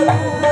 Música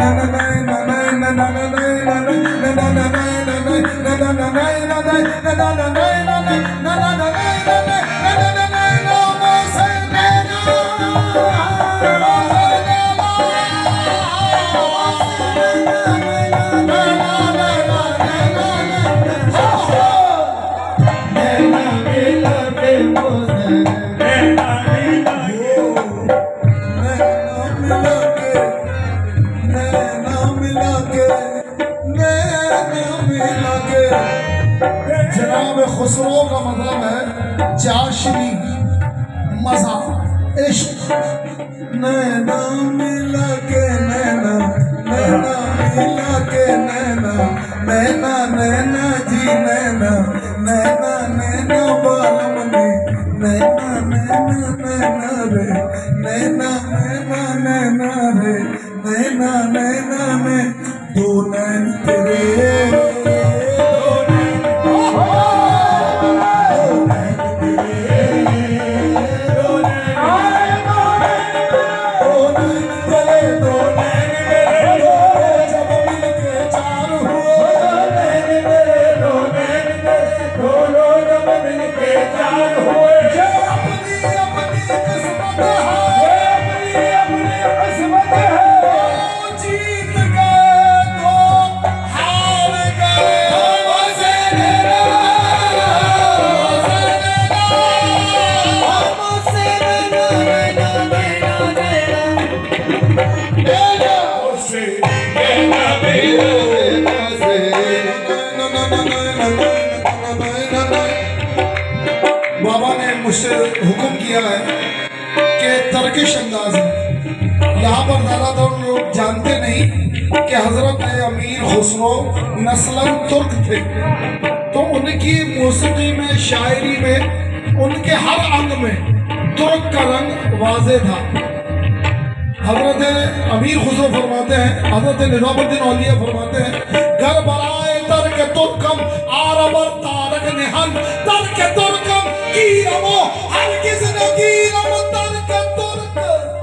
na na na na Khusro का मतलब है चाशनी मज़ा, इश्क। नैना मिला के नैना नैना मिला के नैना नैना नैना जी नैना नैना नैना बालम ने, नैना नैना नैना रे, नैना नैना नैना रे, नैना नैना में रब बिन बेजान हो हुक्म किया है कि तर्कश अंदाज है। यहाँ पर ज़्यादातर लोग जानते नहीं कि हज़रत अमीर खुसरो नस्लन तुर्क थे। तो उनकी मौसीकी में, शायरी में, उनके हर अंग में तुर्क का रंग वाज था। हज़रत अमीर खुसरो फरमाते हैं, हज़रत निजामुद्दीन औलिया फरमाते हैं, घर बराए तरक तुर्कम आरबर तारक निहन, तर्क तुर्क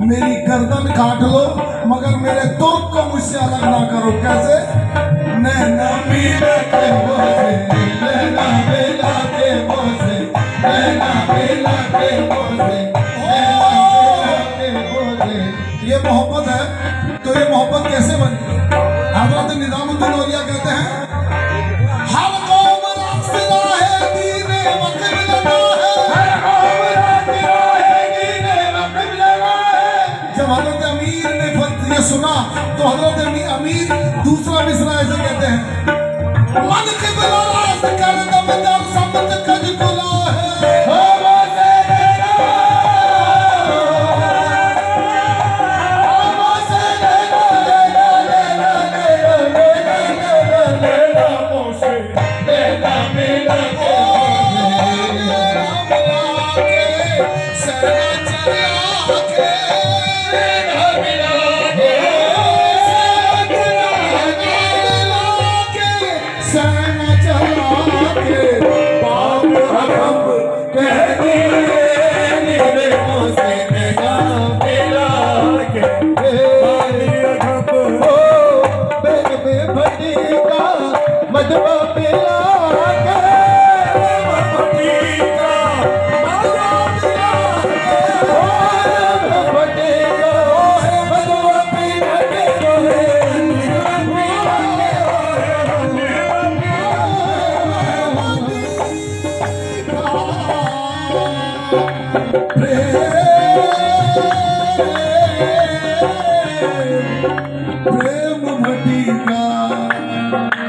मेरी गर्दन काट लो मगर मेरे तुर्क को मुझसे अलग ना करो। कैसे? नैना दूसरा मिसरा ऐसे कहते हैं। मन के बला